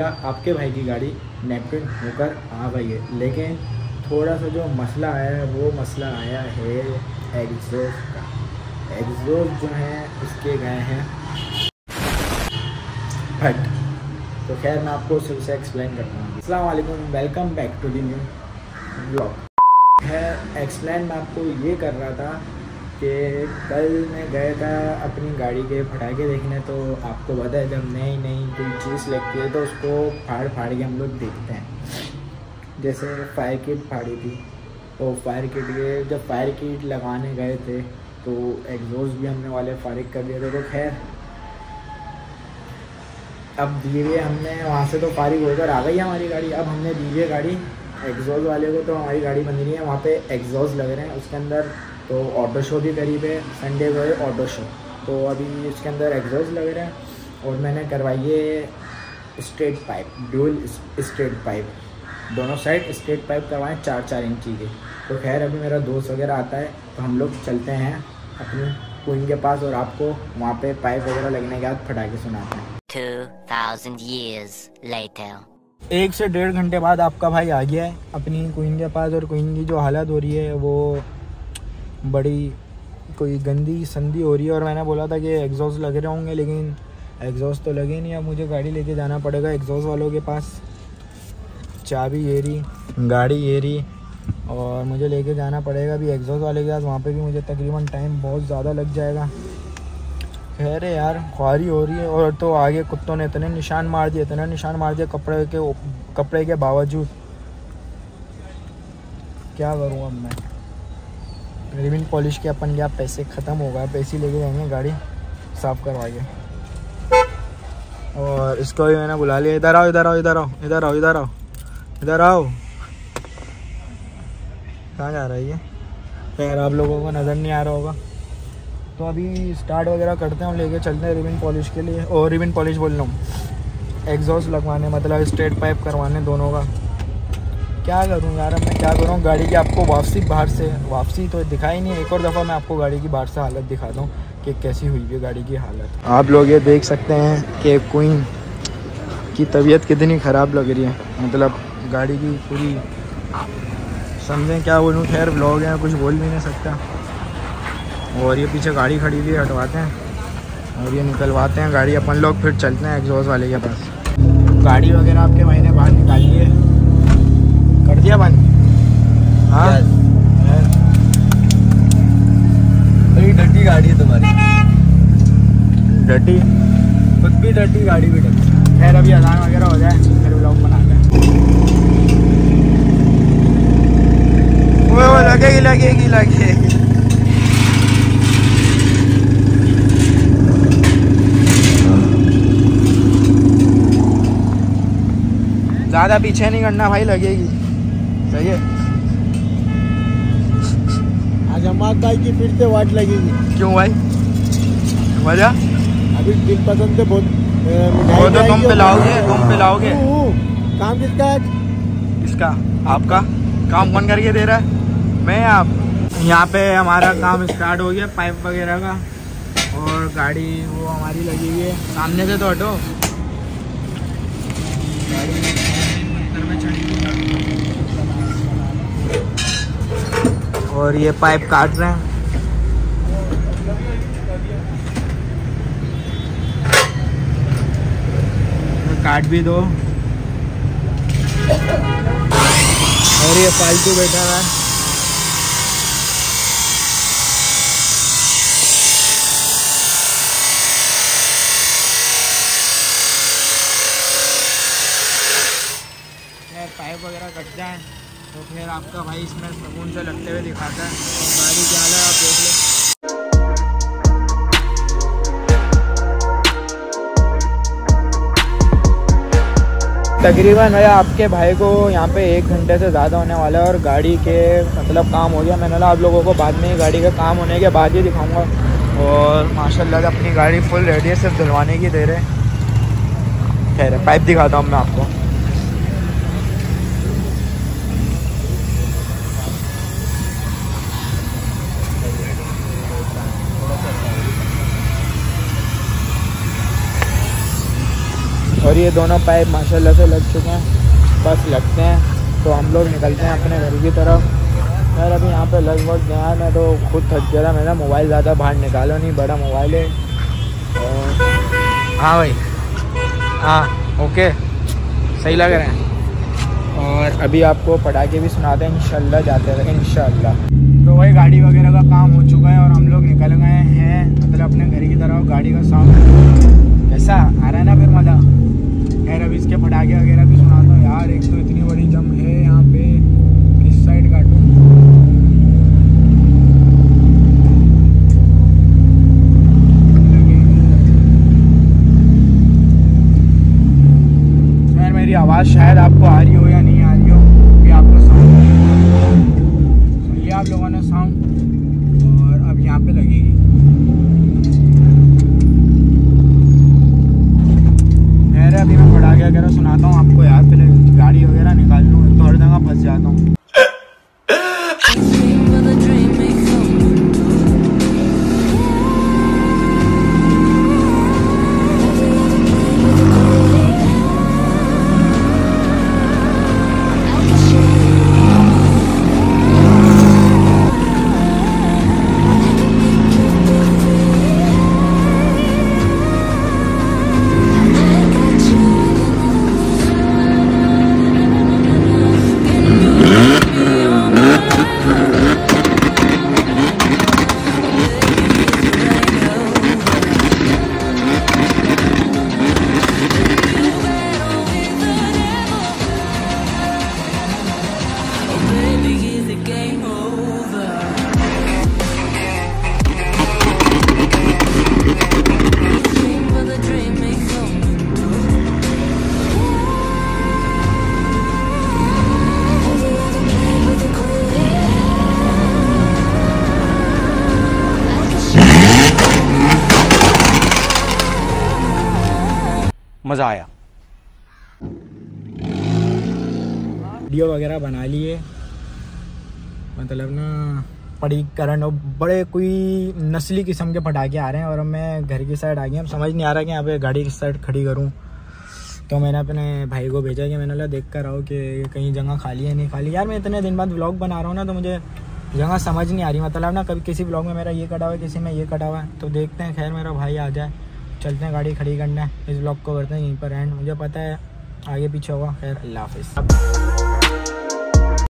अल्हम्दुलिल्लाह आपके भाई की गाड़ी नेपकिन होकर आ गई है। लेकिन थोड़ा सा जो मसला आया है, वो मसला आया है एग्जॉस्ट का। एग्जॉस्ट जो है, इसके गए हैं। फट तो खैर, मैं आपको सिर्फ़ से एक्सप्लेन करता हूँ। अस्सलाम वालेकुम back to the new blog है एक्सप्लेन मैं आपको ये कर रहा था कि कल मैं गया था अपनी गाड़ी के फटाके देखने तो आपको पता है जब नई नई कोई चीज़ लगती है तो उसको फाड़ फाड़ के हम लोग देखते हैं। जैसे फायर किट फाड़ी थी तो फायर किट के, जब फायर किट लगाने गए थे तो एग्जॉस्ट भी हमने वाले फारिग कर दिए थे तो खैर, अब धीरे हमने वहाँ से तो फारिग होकर आ गई हमारी गाड़ी। अब हमने दीजिए गाड़ी एग्जॉस्ट वाले को तो हमारी गाड़ी बन रही है, वहाँ पे एग्जॉस्ट लग रहे हैं, उसके अंदर तो ऑटो शो भी करीब है संडे को है ऑटो शो तो अभी इसके अंदर एग्जॉस्ट लग रहा है और मैंने करवाई है straight pipe dual straight pipe दोनों साइड स्ट्रेट पाइप करवाएँ चार चार इंची के। तो खैर अभी मेरा दोस्त वगैरह आता है तो हम लोग चलते हैं अपनी क्वीन के पास और आपको वहाँ पे पाइप वगैरह लगने के बाद फटाके सुनाते हैं। 2000 years later. एक से डेढ़ घंटे बाद आपका भाई आ गया है अपनी क्वीन के पास और क्वीन की जो हालत हो रही है वो बड़ी कोई गंदी संदी हो रही है और मैंने बोला था कि एग्जॉस्ट लगे रहे होंगे, लेकिन एग्जॉस्ट तो लगे नहीं। अब मुझे गाड़ी लेके जाना पड़ेगा एग्जॉस्ट वालों के पास। चाबी ये रही, गाड़ी ये रही और मुझे लेके जाना पड़ेगा। अभी एग्जॉस्ट वाले के पास, वहाँ पे भी मुझे तकरीबन टाइम बहुत ज़्यादा लग जाएगा। खैर है यार, ख्वारी हो रही है और तो आगे कुत्तों ने इतने निशान मार दिए, इतने निशान मार दिए कपड़े के कपड़े के बावजूद। क्या करूँ अब मैं? रिविन पॉलिश के अपन क्या पैसे ख़त्म हो गए पैसे लेके जाएँगे गाड़ी साफ़ करवाइए और इसको भी मैंने बुला लिया, इधर आओ इधर आओ इधर आओ इधर आओ इधर आओ इधर आओ। कहाँ जा रहा है ये? खैर आप लोगों को नज़र नहीं आ रहा होगा। तो अभी स्टार्ट वगैरह करते हैं हम लेके चलते हैं रिविन पॉलिश के लिए। और रिविन पॉलिश बोल रहा हूँ, एग्जॉस्ट लगवाने मतलब स्ट्रेट पाइप करवाने दोनों का। क्या करूँ यार मैं क्या करूँ? गाड़ी की आपको वापसी बाहर से, वापसी तो दिखाई नहीं, एक और दफ़ा मैं आपको गाड़ी की बाहर से हालत दिखाता हूँ कि कैसी हुई है गाड़ी की हालत। आप लोग ये देख सकते हैं कि क्वीन की तबीयत कितनी ख़राब लग रही है। मतलब गाड़ी की पूरी, समझें क्या बोलूँ, खैर ब्लॉग है, कुछ बोल भी नहीं सकता। और ये पीछे गाड़ी खड़ी हुई हटवाते हैं। और ये निकलवाते हैं गाड़ी, अपन लोग फिर चलते हैं एग्जॉस्ट वाले के पास। गाड़ी वगैरह आपके महीने बाहर निकाली है? कर दिया हाँ डटी गाड़ी है तुम्हारी। डटी? खुद भी डटी गाड़ी भी डटी। खैर अभी अजान वगैरह हो जाए फिर ब्लॉग बनाते हैं। वो लगेगी लगेगी लगेगी। ज़्यादा पीछे नहीं करना भाई लगेगी। सही है। आज हमारे भाई की फिर से वाट लगेगी। क्यों भाई? वजह अभी दिल पसंद से बहुत वो तो तुम पिलाओगे तुम पिलाओगे। काम किसका है इसका आपका? काम कौन करके दे रहा है? मैं आप। यहाँ पे हमारा काम स्टार्ट हो गया पाइप वगैरह का। और गाड़ी वो हमारी लगी हुई है। सामने से तो हटो। गाड़ी और ये पाइप काट रहे हैं। काट भी दो। और ये फालतू बैठा हुआ है। पाइप वगैरह कट जाए। तो फिर आपका भाई इसमें सुकून से लगते हुए दिखाता है। और गाड़ी क्या है, आप देख लो। तकरीबन भैया आपके भाई को यहाँ पे एक घंटे से ज़्यादा होने वाला है और गाड़ी के मतलब काम हो गया। मैंने बोला आप लोगों को बाद में ही गाड़ी का काम होने के बाद ही दिखाऊँगा। और माशाल्लाह, अपनी गाड़ी फुल रेडी है, सिर्फ़ धुलवाने की दे रहे खैर पाइप दिखाता हूँ मैं आपको। ये दोनों पाइप माशाल्लाह से लग चुके हैं बस लगते हैं। तो हम लोग निकलते हैं अपने घर की तरफ़। यार अभी यहाँ पे लगभग गया मैं तो खुद थक गया था मेरा मोबाइल ज़्यादा बाहर निकालो नहीं बड़ा मोबाइल है। और हाँ भाई। हाँ ओके। सही लग रहे हैं। और अभी आपको पटाखे भी सुनाते हैं इंशाल्लाह जाते रहे इंशाल्लाह। तो वही गाड़ी वगैरह का काम हो चुका है और हम लोग निकल गए हैं मतलब अपने घर की तरफ़ गाड़ी का साउंड ऐसा आ रहा है ना फिर मज़ा? खैर अभी इसके फटाखे वगैरह भी सुनाता हूँ यार एक तो इतनी बड़ी जम मज़ा आया। वीडियो वगैरह बना लिए। मतलब ना पड़ी करंट और बड़े कोई नस्ली किस्म के पटाखे आ रहे हैं और मैं घर की साइड आ गया अब समझ नहीं आ रहा कि यहाँ पे गाड़ी की साइड खड़ी करूँ। तो मैंने अपने भाई को भेजा कि मैंने देख कर आओ कि कहीं जगह खाली है, नहीं खाली। यार, मैं इतने दिन बाद ब्लॉग बना रहा हूँ ना तो मुझे जगह समझ नहीं आ रही। मतलब ना, कभी किसी ब्लॉग में मेरा ये कटा हुआ है, किसी में ये कटा हुआ है। तो देखते हैं, खैर मेरा भाई आ जाए। चलते हैं गाड़ी खड़ी करना। है इस ब्लॉग को करते हैं यहीं पर एंड मुझे पता है, आगे पीछे होगा। खैर, अल्लाह हाफिज़।